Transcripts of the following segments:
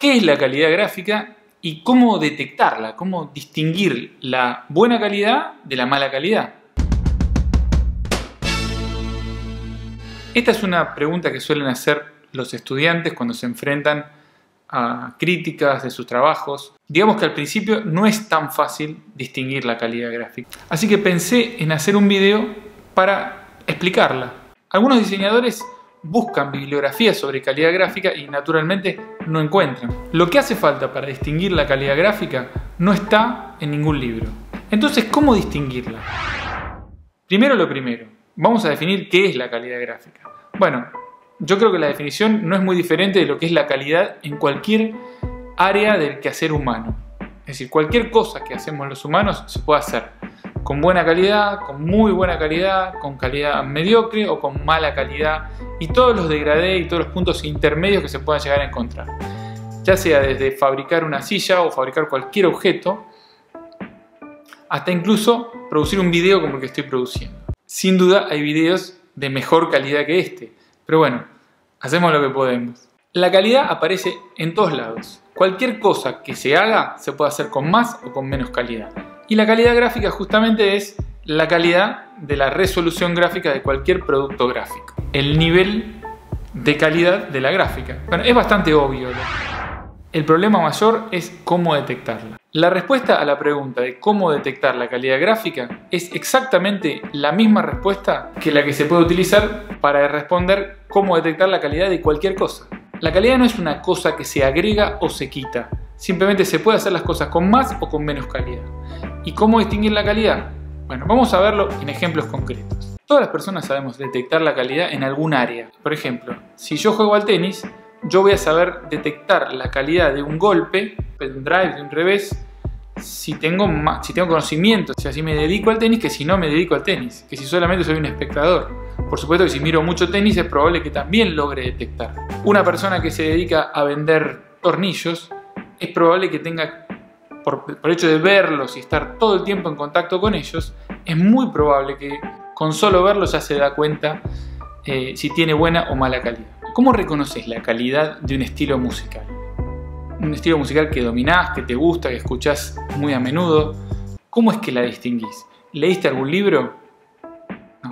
¿Qué es la calidad gráfica y cómo detectarla? ¿Cómo distinguir la buena calidad de la mala calidad? Esta es una pregunta que suelen hacer los estudiantes cuando se enfrentan a críticas de sus trabajos. Digamos que al principio no es tan fácil distinguir la calidad gráfica. Así que pensé en hacer un video para explicarla. Algunos diseñadores buscan bibliografía sobre calidad gráfica y naturalmente no encuentran. Lo que hace falta para distinguir la calidad gráfica no está en ningún libro. Entonces, ¿cómo distinguirla? Primero lo primero, vamos a definir qué es la calidad gráfica. Bueno, yo creo que la definición no es muy diferente de lo que es la calidad en cualquier área del quehacer humano. Es decir, cualquier cosa que hacemos los humanos se puede hacer con buena calidad, con muy buena calidad, con calidad mediocre o con mala calidad y todos los degradé y todos los puntos intermedios que se puedan llegar a encontrar. Ya sea desde fabricar una silla o fabricar cualquier objeto, hasta incluso producir un video como el que estoy produciendo. Sin duda hay videos de mejor calidad que este, pero bueno, hacemos lo que podemos. La calidad aparece en todos lados. Cualquier cosa que se haga se puede hacer con más o con menos calidad. Y la calidad gráfica justamente es la calidad de la resolución gráfica de cualquier producto gráfico. El nivel de calidad de la gráfica. Bueno, es bastante obvio. El problema mayor es cómo detectarla. La respuesta a la pregunta de cómo detectar la calidad gráfica es exactamente la misma respuesta que la que se puede utilizar para responder cómo detectar la calidad de cualquier cosa. La calidad no es una cosa que se agrega o se quita. Simplemente se puede hacer las cosas con más o con menos calidad. ¿Y cómo distinguir la calidad? Bueno, vamos a verlo en ejemplos concretos. Todas las personas sabemos detectar la calidad en algún área. Por ejemplo, si yo juego al tenis, yo voy a saber detectar la calidad de un golpe, de un drive, de un revés, si tengo, si tengo conocimiento, si así me dedico al tenis, que si no me dedico al tenis, que si solamente soy un espectador. Por supuesto que si miro mucho tenis es probable que también logre detectar. Una persona que se dedica a vender tornillos es probable que tenga por, el hecho de verlos y estar todo el tiempo en contacto con ellos, es muy probable que con solo verlos ya se da cuenta eh, si tiene buena o mala calidad. ¿Cómo reconoces la calidad de un estilo musical? Un estilo musical que dominás, que te gusta, que escuchás muy a menudo. ¿Cómo es que la distinguís? ¿Leíste algún libro?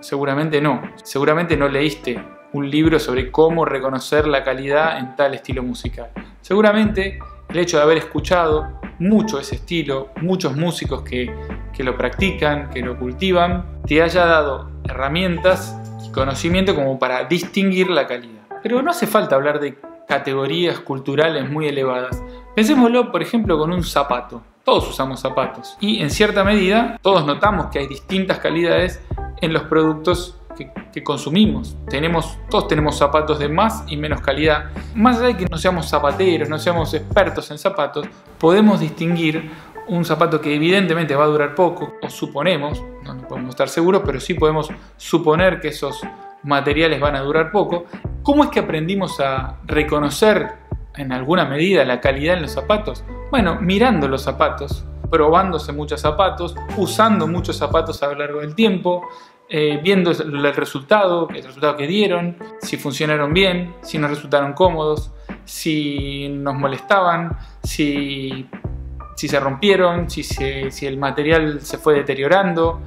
seguramente no. Seguramente no leíste un libro sobre cómo reconocer la calidad en tal estilo musical. Seguramente el hecho de haber escuchado mucho ese estilo, muchos músicos que, lo practican, que lo cultivan, te haya dado herramientas y conocimiento como para distinguir la calidad. Pero no hace falta hablar de categorías culturales muy elevadas. Pensémoslo, por ejemplo, con un zapato. Todos usamos zapatos y en cierta medida todos notamos que hay distintas calidades en los productos que, consumimos. Tenemos, todos tenemos zapatos de más y menos calidad. Más allá de que no seamos zapateros, no seamos expertos en zapatos, podemos distinguir un zapato que evidentemente va a durar poco, o suponemos, no, no podemos estar seguros, pero sí podemos suponer que esos materiales van a durar poco. ¿Cómo es que aprendimos a reconocer en alguna medida la calidad en los zapatos? Bueno, mirando los zapatos, probándose muchos zapatos, usando muchos zapatos a lo largo del tiempo, eh, viendo el resultado, el resultado que dieron, si funcionaron bien, si nos resultaron cómodos, si nos molestaban, si, se rompieron, si, el material se fue deteriorando,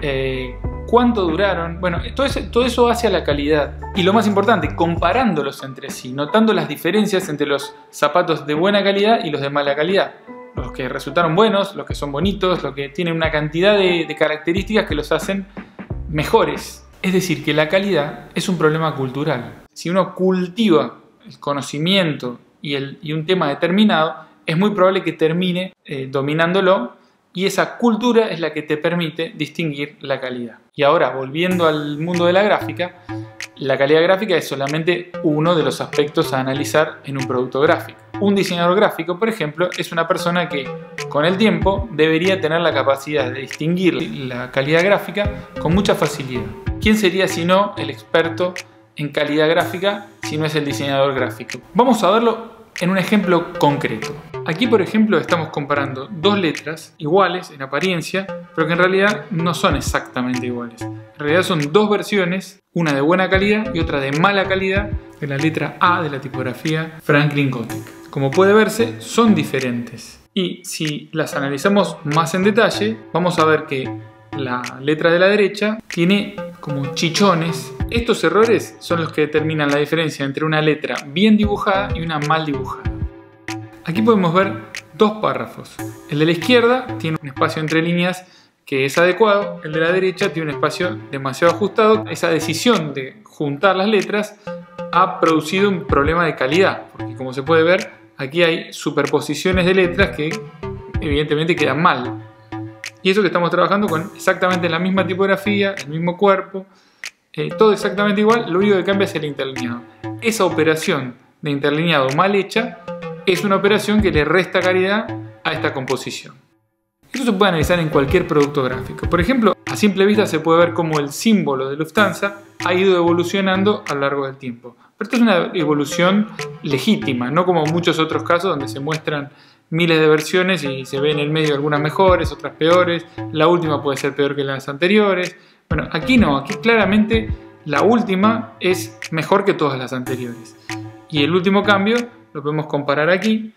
eh, cuánto duraron. Bueno, todo eso, hace a la calidad. Y lo más importante, comparándolos entre sí, notando las diferencias entre los zapatos de buena calidad y los de mala calidad los que resultaron buenos, los que son bonitos, los que tienen una cantidad de, características que los hacen mejores. Es decir, que la calidad es un problema cultural. Si uno cultiva el conocimiento y, el, y un tema determinado, es muy probable que termine eh, dominándolo y esa cultura es la que te permite distinguir la calidad. Y ahora, volviendo al mundo de la gráfica, la calidad gráfica es solamente uno de los aspectos a analizar en un producto gráfico. Un diseñador gráfico, por ejemplo, es una persona que con el tiempo debería tener la capacidad de distinguir la calidad gráfica con mucha facilidad. ¿Quién sería si no el experto en calidad gráfica si no es el diseñador gráfico? Vamos a verlo en un ejemplo concreto. Aquí, por ejemplo, estamos comparando dos letras iguales en apariencia, pero que en realidad no son exactamente iguales. En realidad son dos versiones, una de buena calidad y otra de mala calidad, de la letra A de la tipografía Franklin Gothic. Como puede verse, son diferentes. Y si las analizamos más en detalle, vamos a ver que la letra de la derecha tiene como chichones. Estos errores son los que determinan la diferencia entre una letra bien dibujada y una mal dibujada. Aquí podemos ver dos párrafos. El de la izquierda tiene un espacio entre líneas que es adecuado, el de la derecha tiene un espacio demasiado ajustado. Esa decisión de juntar las letras ha producido un problema de calidad, porque como se puede ver, aquí hay superposiciones de letras que evidentemente quedan mal. Y eso que estamos trabajando con exactamente la misma tipografía, el mismo cuerpo, eh, todo exactamente igual, lo único que cambia es el interlineado. Esa operación de interlineado mal hecha es una operación que le resta calidad a esta composición. Esto se puede analizar en cualquier producto gráfico. Por ejemplo, a simple vista se puede ver cómo el símbolo de Lufthansa ha ido evolucionando a lo largo del tiempo. Pero esta es una evolución legítima, no como muchos otros casos donde se muestran miles de versiones y se ven en el medio algunas mejores, otras peores, la última puede ser peor que las anteriores. Bueno, aquí no, aquí claramente la última es mejor que todas las anteriores. Y el último cambio lo podemos comparar aquí.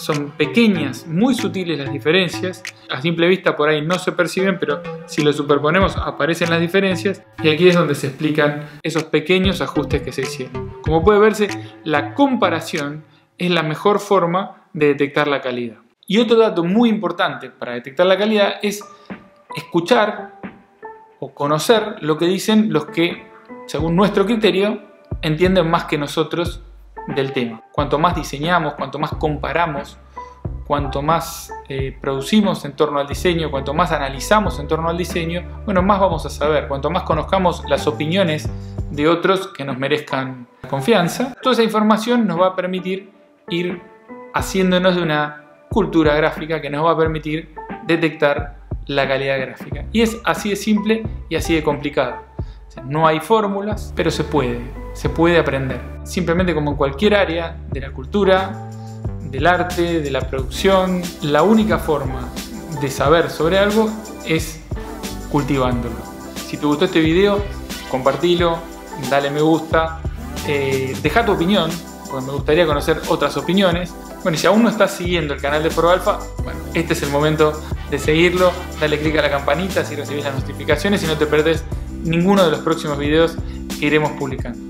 Son pequeñas, muy sutiles las diferencias. A simple vista por ahí no se perciben, pero si lo superponemos aparecen las diferencias. Y aquí es donde se explican esos pequeños ajustes que se hicieron. Como puede verse, la comparación es la mejor forma de detectar la calidad. Y otro dato muy importante para detectar la calidad es escuchar o conocer lo que dicen los que, según nuestro criterio, entienden más que nosotros del tema. Cuanto más diseñamos, cuanto más comparamos, cuanto más eh, producimos en torno al diseño, cuanto más analizamos en torno al diseño, bueno, más vamos a saber. Cuanto más conozcamos las opiniones de otros que nos merezcan confianza, toda esa información nos va a permitir ir haciéndonos de una cultura gráfica que nos va a permitir detectar la calidad gráfica. Y es así de simple y así de complicado. no hay fórmulas, pero se puede, se puede aprender. Simplemente como en cualquier área de la cultura, del arte, de la producción, la única forma de saber sobre algo es cultivándolo. Si te gustó este video, compartilo, dale me gusta, eh, deja tu opinión, porque me gustaría conocer otras opiniones. Bueno, si aún no estás siguiendo el canal de ProAlfa, bueno, este es el momento de seguirlo, dale click a la campanita si recibís las notificaciones y no te perdés ninguno de los próximos videos que iremos publicando.